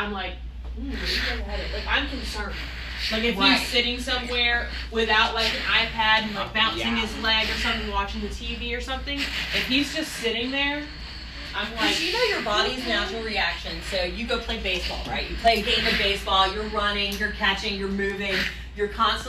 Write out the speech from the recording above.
I'm like, mm, like I'm concerned. Like if Right. he's sitting somewhere without like an iPad and like bouncing Yeah. his leg or something, watching the TV or something, if he's just sitting there, I'm like, you know your body's natural reaction. So you go play baseball, right? You play a game of baseball, you're running, you're catching, you're moving, you're constantly